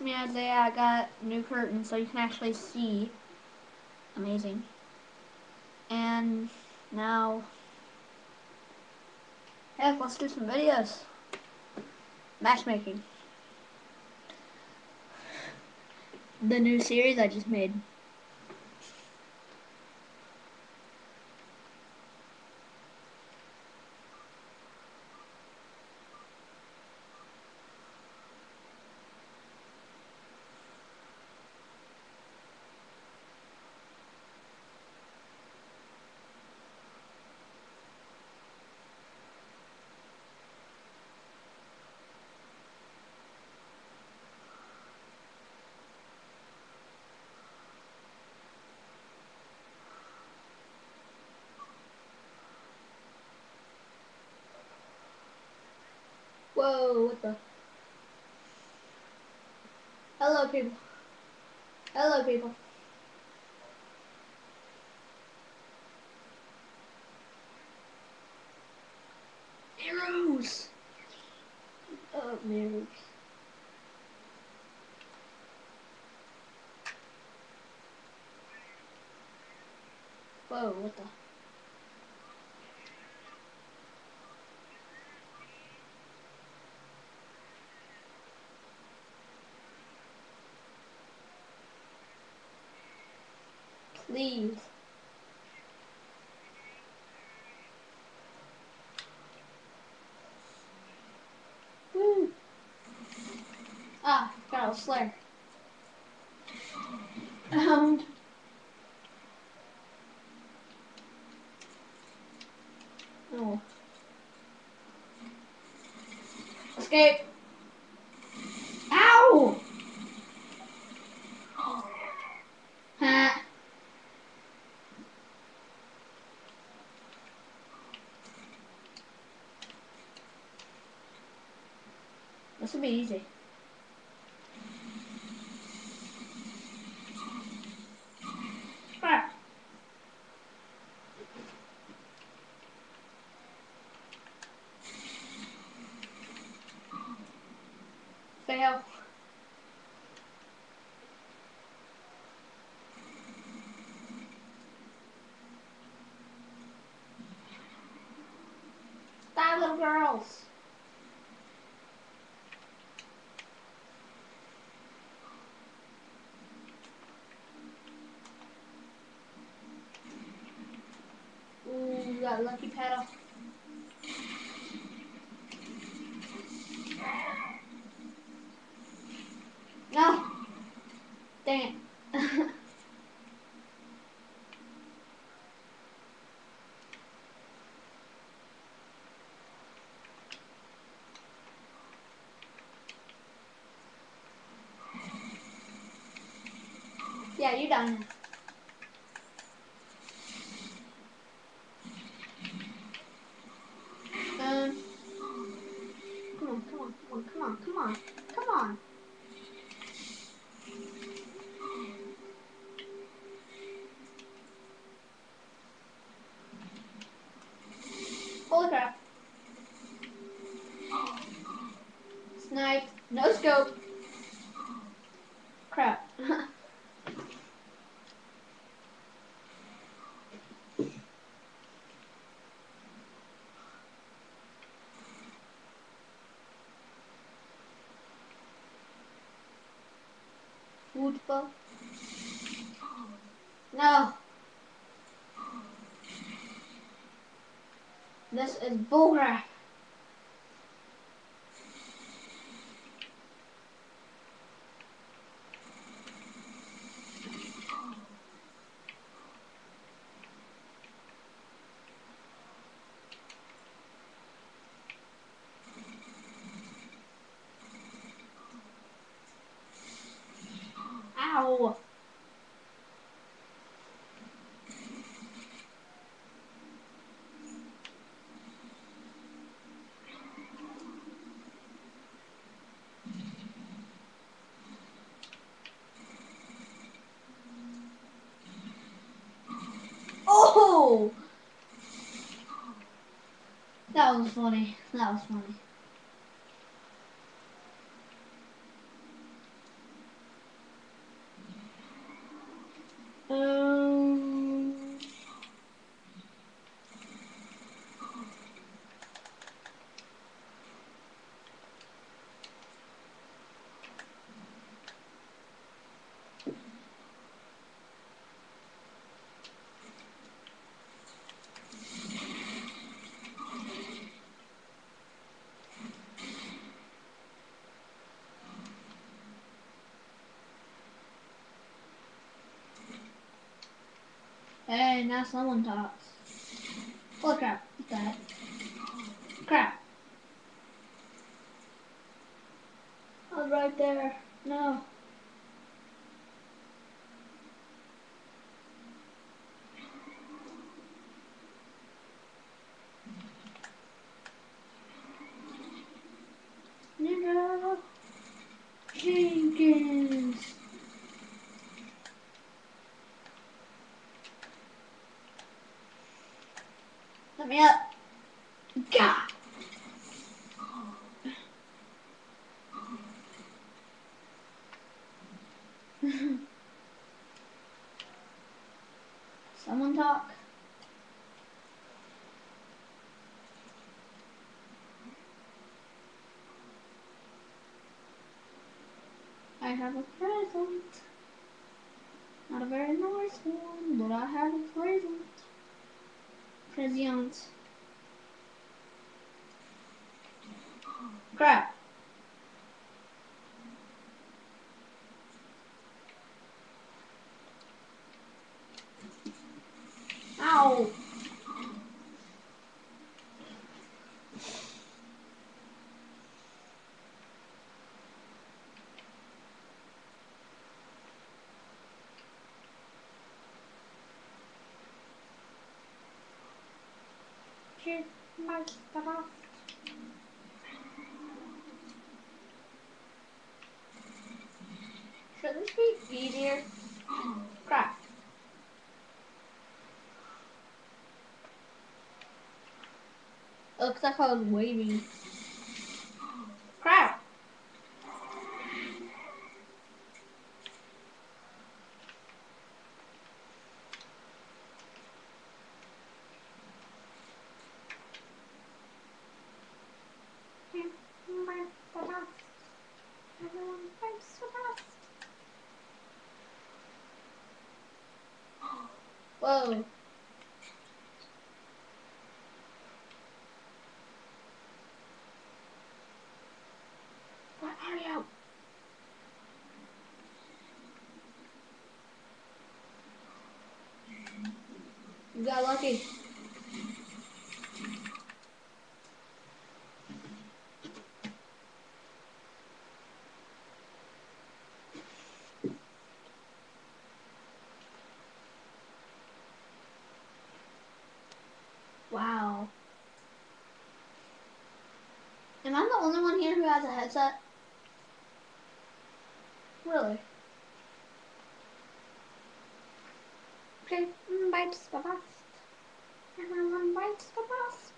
me today. I got new curtains so you can actually see. Amazing. And now, heck, let's do some videos. Matchmaking. The new series I just made. Whoa, what the? Hello, people. Hello, people. Arrows! Oh, arrows. Whoa, what the? Please. Woo. Ah, got a slayer. Um. Oh. Escape. Ow! Ha. This will be easy. Crap. Fail. Bye, little girls. Got lucky paddle. No. It. yeah, you done. Football. No. This is bullcrap. funny. That was funny. Um. Hey, now someone talks. Holy crap, what's that? Crap. I was right there. No. Let me up. God. Someone talk. I have a present. Not a very nice one, but I have a present. Present. Crap. Ow. Off. Should this be easier? Crap. Looks like I was waiting. Crap. Whoa. What are you? You got lucky. Has a headset? Really? Okay, bites the best. Everyone bites the best.